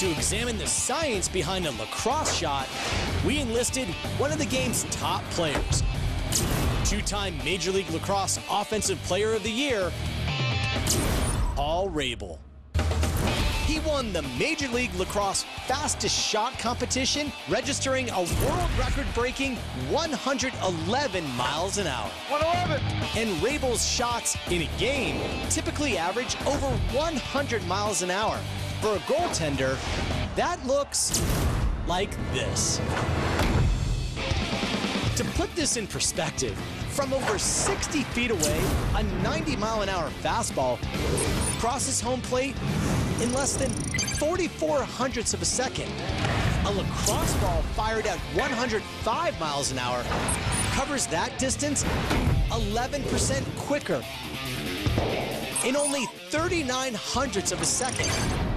To examine the science behind a lacrosse shot, we enlisted one of the game's top players. Two-time Major League Lacrosse Offensive Player of the Year, Paul Rabil. He won the Major League Lacrosse fastest shot competition, registering a world record-breaking 111 miles an hour. 111! And Rabil's shots in a game typically average over 100 miles an hour. For a goaltender, that looks like this. To put this in perspective, from over 60 feet away, a 90 mile an hour fastball crosses home plate in less than 44 hundredths of a second. A lacrosse ball fired at 105 miles an hour covers that distance 11% quicker in only 39 hundredths of a second.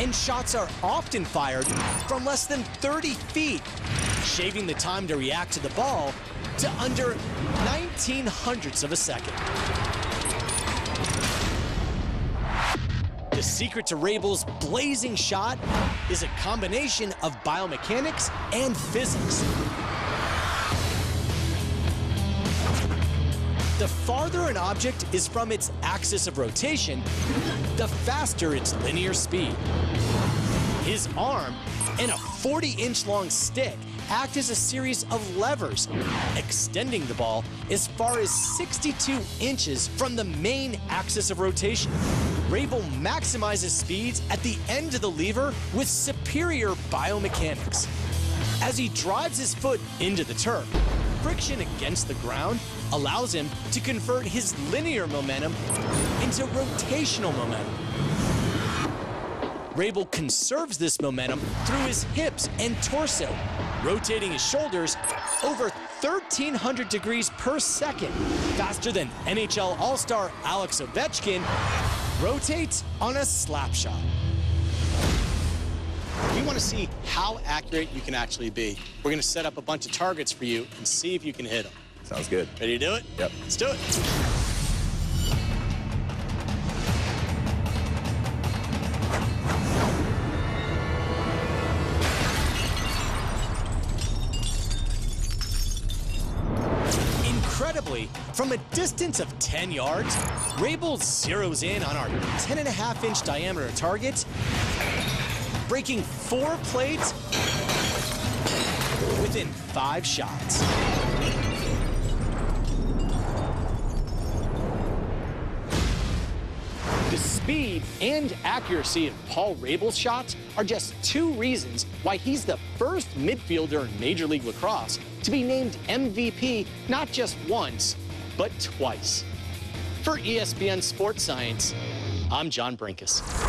And shots are often fired from less than 30 feet, shaving the time to react to the ball to under 19 hundredths of a second. The secret to Rabil's blazing shot is a combination of biomechanics and physics. The farther an object is from its axis of rotation, the faster its linear speed. His arm and a 40-inch long stick act as a series of levers, extending the ball as far as 62 inches from the main axis of rotation. Rabil maximizes speeds at the end of the lever with superior biomechanics. As he drives his foot into the turf, friction against the ground allows him to convert his linear momentum into rotational momentum. Rabil conserves this momentum through his hips and torso, rotating his shoulders over 1,300 degrees per second, faster than NHL All-Star Alex Ovechkin rotates on a slap shot. We want to see how accurate you can actually be. We're going to set up a bunch of targets for you and see if you can hit them. Sounds good. Ready to do it? Yep. Let's do it. Incredibly, from a distance of 10 yards, Rabil zeroes in on our 10 and a half inch diameter target, breaking four plates within five shots. The speed and accuracy of Paul Rabil's shots are just two reasons why he's the first midfielder in Major League Lacrosse to be named MVP not just once, but twice. For ESPN Sports Science, I'm John Brenkus.